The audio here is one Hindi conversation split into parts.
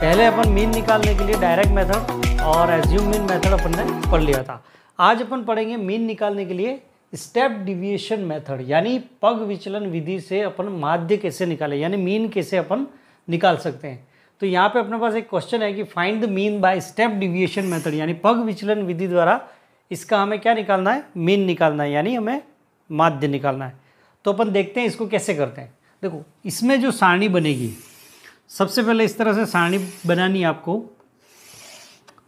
पहले अपन मीन निकालने के लिए डायरेक्ट मेथड और एज्यूम मीन मेथड अपन ने पढ़ लिया था। आज अपन पढ़ेंगे मीन निकालने के लिए स्टेप डिविएशन मेथड यानी पग विचलन विधि से अपन माध्य कैसे निकाले, यानी मीन कैसे अपन निकाल सकते हैं। तो यहाँ पे अपने पास एक क्वेश्चन है कि find the mean by step deviation method यानी पग विचलन विधि द्वारा इसका हमें क्या निकालना है? मीन निकालना है, यानी हमें माध्य निकालना है। तो अपन देखते हैं इसको कैसे करते हैं। देखो, इसमें जो सारणी बनेगी सबसे पहले इस तरह से सारणी बनानी आपको।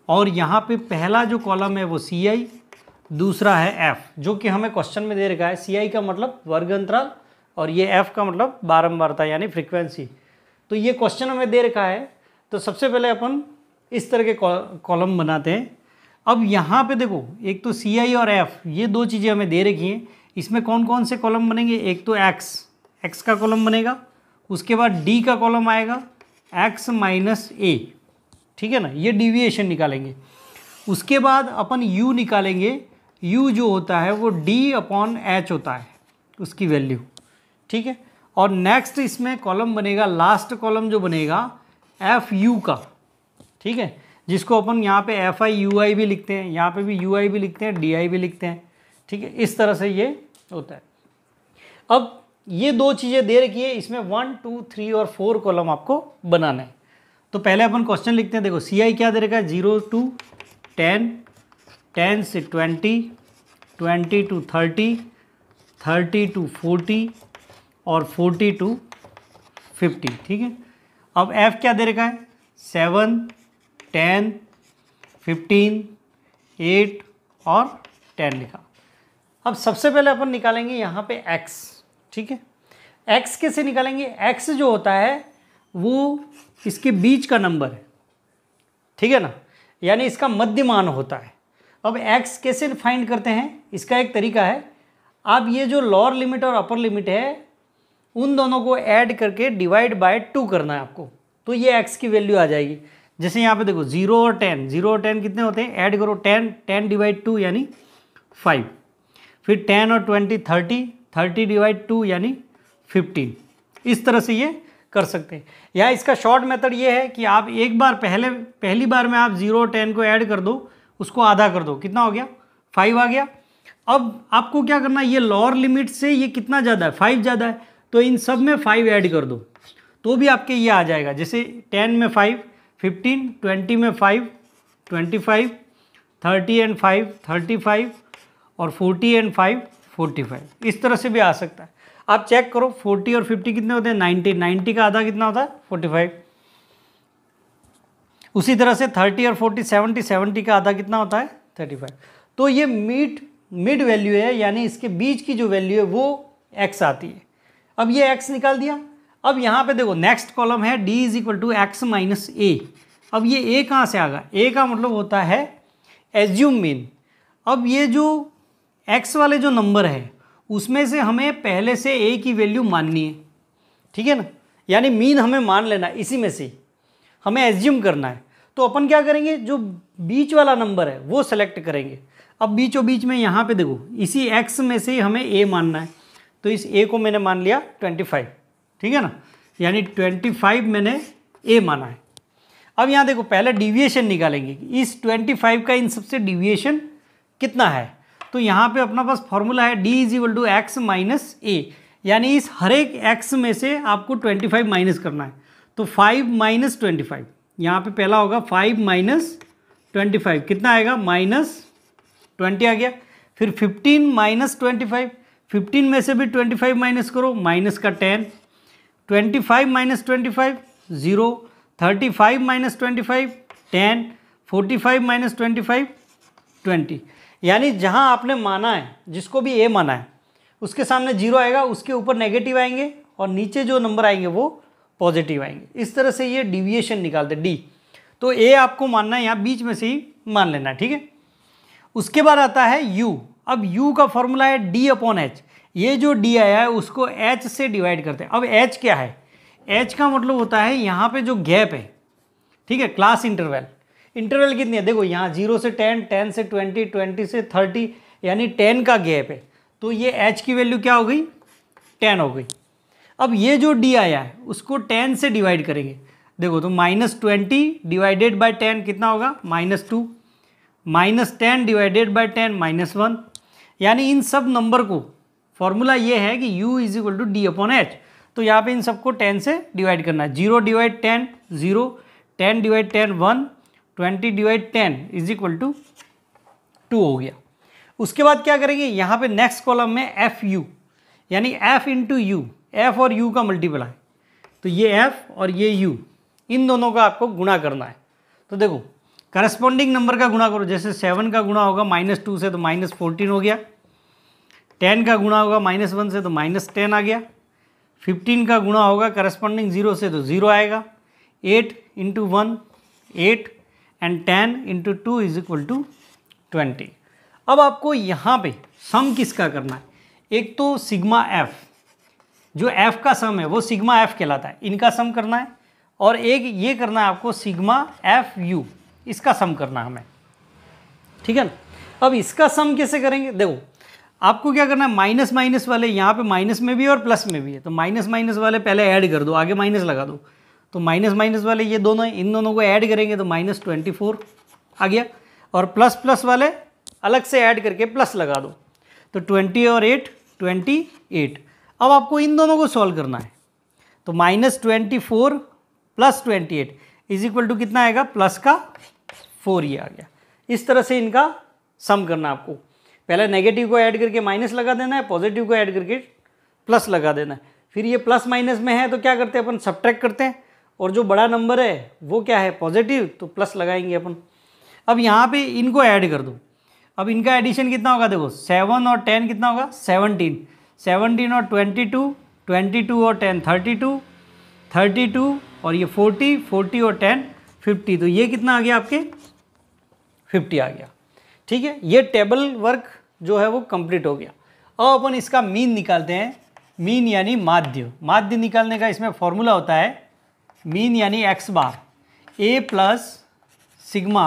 और यहाँ पे पहला जो कॉलम है वो सी आई दूसरा है एफ़ जो कि हमें क्वेश्चन में दे रखा है। सी आई का मतलब वर्ग अंतराल और ये एफ़ का मतलब बारंबारता यानी फ्रीक्वेंसी तो ये क्वेश्चन हमें दे रखा है। तो सबसे पहले अपन इस तरह के कॉलम बनाते हैं। अब यहाँ पे देखो, एक तो सी आई और एफ़ ये दो चीज़ें हमें दे रखी हैं। इसमें कौन कौन से कॉलम बनेंगे? एक तो एक्स एक्स का कॉलम बनेगा। उसके बाद डी का कॉलम आएगा एक्स माइनस ए ठीक है ना? ये डिविएशन निकालेंगे। उसके बाद अपन यू निकालेंगे। यू जो होता है, वो डी अपॉन एच होता है, उसकी वैल्यू ठीक है? और नेक्स्ट इसमें कॉलम बनेगा लास्ट कॉलम जो बनेगा एफ़ यू का, ठीक है? जिसको अपन यहाँ पे एफ़ आई यू आई भी लिखते हैं, यहाँ पे भी यू आई भी लिखते हैं डी आई भी लिखते हैं, ठीक है? इस तरह से ये होता है। अब ये दो चीज़ें दे रखी है, इसमें वन टू थ्री और फोर कॉलम आपको बनाना है। तो पहले अपन क्वेश्चन लिखते हैं, देखो सी आई क्या दे रखा है? ज़ीरो टू टेन टेन से twenty twenty to thirty thirty to forty और फोर्टी टू फिफ्टी ठीक है? अब एफ़ क्या दे रखा है? सेवन टेन फिफ्टीन एट और टेन लिखा। अब सबसे पहले अपन निकालेंगे यहाँ पे एक्स ठीक है? एक्स कैसे निकालेंगे? एक्स जो होता है, वो इसके बीच का नंबर है। ठीक है ना? यानी इसका मध्यमान होता है। अब एक्स कैसे फाइंड करते हैं? इसका एक तरीका है। आप ये जो लोअर लिमिट और अपर लिमिट है, उन दोनों को ऐड करके डिवाइड बाय टू करना है आपको। तो ये एक्स की वैल्यू आ जाएगी। जैसे यहाँ पे देखो ज़ीरो और टेन ज़ीरो और टेन कितने होते हैं? ऐड करो टेन टेन डिवाइड टू यानी फाइव फिर टेन और twenty thirty thirty divide two यानी फिफ्टीन। इस तरह से ये कर सकते हैं। या इसका शॉर्ट मेथड ये है कि आप एक बार पहले, पहली बार में आप ज़ीरो टेन को ऐड कर दो, उसको आधा कर दो। कितना हो गया? फाइव आ गया। अब आपको क्या करना है? ये लोअर लिमिट से ये कितना ज़्यादा है? फाइव ज़्यादा है। तो इन सब में फाइव ऐड कर दो। तो भी आपके ये आ जाएगा। जैसे टेन में फाइव, फिफ्टीन, ट्वेंटी में five, twenty five, thirty and five, thirty five और forty and five forty five. इस तरह से भी आ सकता है। आप चेक करो, फोर्टी और फिफ्टी कितने होते हैं? नाइन्टी। नाइन्टी का आधा कितना होता है? Forty five. उसी तरह से थर्टी और फोर्टी, सेवेंटी सेवेंटी का आधा कितना होता है? Thirty five. तो ये मिड मिड वैल्यू है, यानी इसके बीच की जो वैल्यू है, वो एक्स आती है। अब ये एक्स निकाल दिया। अब यहाँ पे देखो नेक्स्ट कॉलम है D is equal to X minus A अब ये ए कहाँ से आ गया? ए का मतलब होता है एज्यूम मीन अब ये जो एक्स वाले जो नंबर है, उसमें से हमें पहले से ए की वैल्यू माननी है। ठीक है ना? यानी मीन हमें मान लेना इसी में से। हमें एज्यूम करना है। तो अपन क्या करेंगे? जो बीच वाला नंबर है, वो सेलेक्ट करेंगे। अब बीचों बीच में यहाँ पे देखो, इसी एक्स में से ही हमें ए मानना है। तो इस ए को मैंने मान लिया ट्वेंटी फाइव ठीक है ना? यानी ट्वेंटी फाइव मैंने ए माना है। अब यहाँ देखो, पहले डिविएशन निकालेंगे इस ट्वेंटी फाइव का इन सबसे डिविएशन कितना है? तो यहाँ पे अपना पास फॉर्मूला है D is equal to X minus A यानी इस हर एक एक्स में से आपको ट्वेंटी फाइव माइनस करना है। तो फाइव माइनस ट्वेंटी फाइव यहाँ पर पहला होगा फाइव माइनस ट्वेंटी फाइव कितना आएगा? माइनस ट्वेंटी आ गया। फिर fifteen minus twenty five fifteen में से भी ट्वेंटी फाइव माइनस करो। माइनस का ten twenty five minus twenty five zero thirty five minus twenty five ten forty five minus twenty five twenty यानी जहाँ आपने माना है, जिसको भी ए माना है, उसके सामने ज़ीरो आएगा, उसके ऊपर नेगेटिव आएँगे और नीचे जो नंबर आएँगे वो पॉजिटिव आएँगे। इस तरह से ये डिविएशन निकालते डी तो ए आपको मानना है, यहाँ बीच में से ही मान लेना है, ठीक है? उसके बाद आता है यू अब यू का फॉर्मूला है डी अपॉन एच ये जो डी आया है, उसको एच से डिवाइड करते हैं। अब एच क्या है? एच का मतलब होता है यहाँ पे जो गैप है, ठीक है? क्लास इंटरवल इंटरवल कितनी है? देखो यहाँ ज़ीरो से टेन टेन से ट्वेंटी ट्वेंटी से थर्टी यानी टेन का गैप है। तो ये एच की वैल्यू क्या हो गई? टेन हो गई। अब ये जो डी आया है, उसको टेन से डिवाइड करेंगे। देखो तो minus twenty divided by ten कितना होगा? Minus two minus ten divided by ten minus one यानी इन सब नंबर को फॉर्मूला ये है कि u is equal to D upon H तो यहाँ पे इन सबको टेन से डिवाइड करना है। Zero divide ten zero ten divide ten one twenty divide ten is equal to two हो गया। उसके बाद क्या करेंगे? यहाँ पे नेक्स्ट कॉलम में एफ़ यू यानी एफ़ इंटू यू एफ़ और यू का मल्टीप्लाई तो ये एफ़ और ये यू इन दोनों का आपको गुणा करना है। तो देखो करस्पॉन्डिंग नंबर का गुणा करो, जैसे सेवन का गुणा होगा माइनस टू से तो माइनस फोर्टीन हो गया। टेन का गुणा होगा माइनस वन से तो माइनस टेन आ गया। फिफ्टीन का गुणा होगा करस्पॉन्डिंग ज़ीरो से तो ज़ीरो आएगा। Eight into one eight and ten into two is equal to twenty. अब आपको यहाँ पे सम किसका करना है? एक तो सिग्मा एफ़, जो एफ़ का सम है, वो सिग्मा एफ़ कहलाता है। इनका सम करना है और एक ये करना है आपको सिग्मा एफ़ यू, इसका सम करना है हमें। ठीक है ना? अब इसका सम कैसे करेंगे? देखो, आपको क्या करना है? माइनस माइनस वाले यहाँ पे माइनस में भी है और प्लस में भी है। तो माइनस माइनस वाले पहले ऐड कर दो, आगे माइनस लगा दो। तो माइनस माइनस वाले ये दोनों, इन दोनों को ऐड करेंगे तो माइनस ट्वेंटी फोर आ गया। और प्लस प्लस वाले अलग से ऐड करके प्लस लगा दो। तो ट्वेंटी और एट, ट्वेंटी एट। अब आपको इन दोनों को सॉल्व करना है। तो minus twenty four plus twenty eight is equal to कितना आएगा? प्लस का फोर ये आ गया। इस तरह से इनका सम करना आपको। पहले नेगेटिव को ऐड करके माइनस लगा देना है, पॉजिटिव को ऐड करके प्लस लगा देना है। फिर ये प्लस माइनस में है तो क्या करते हैं? अपन सब्ट्रैक्ट करते हैं। और जो बड़ा नंबर है, वो क्या है? पॉजिटिव तो प्लस लगाएँगे अपन। अब यहाँ पे इनको ऐड कर दो। अब इनका एडिशन कितना होगा? देखो सेवन और टेन कितना होगा? सेवनटीन सेवनटीन और ट्वेंटी टू ट्वेंटी टू और ten thirty two thirty two और ये फोर्टी फोर्टी और टेन फिफ्टी तो ये कितना आ गया आपके? फिफ्टी आ गया। ठीक है? ये टेबल वर्क जो है वो कंप्लीट हो गया। अब अपन इसका मीन निकालते हैं। मीन यानी माध्य। माध्य निकालने का इसमें फॉर्मूला होता है मीन यानी X bar A plus sigma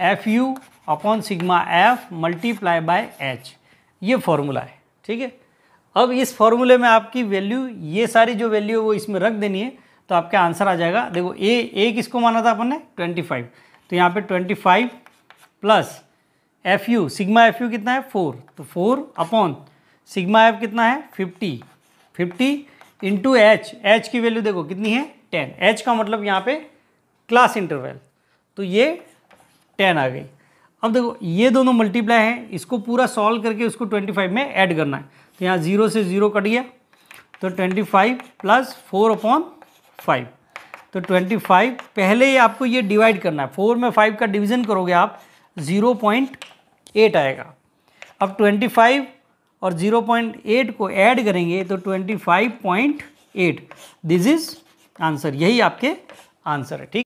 F U upon sigma F multiply by H ये फॉर्मूला है, ठीक है? अब इस फॉर्मूले में आपकी वैल्यू ये सारी जो वैल्यू है वो इसमें रख देनी है तो आपका आंसर आ जाएगा। देखो ए ए किसको माना था अपन ने? ट्वेंटी फाइव तो यहाँ पे twenty five plus F U sigma F U कितना है? फोर तो फोर अपॉन सिग्मा एफ़ कितना है? Fifty fifty into H H की वैल्यू देखो कितनी है? टेन। एच का मतलब यहाँ पे क्लास इंटरवल तो ये टेन आ गई। अब देखो, ये दोनों मल्टीप्लाई हैं, इसको पूरा सॉल्व करके उसको 25 में ऐड करना है। तो यहाँ ज़ीरो से ज़ीरो कट गया। तो 25 प्लस फोर अपॉन फाइव तो 25 पहले ही आपको ये डिवाइड करना है। फोर में फाइव का डिवीज़न करोगे आप ज़ीरो पॉइंट एट आएगा। अब 25 और 0.8 को ऐड करेंगे तो 25.8 दिस इज़ आंसर यही आपके आंसर है ठीक?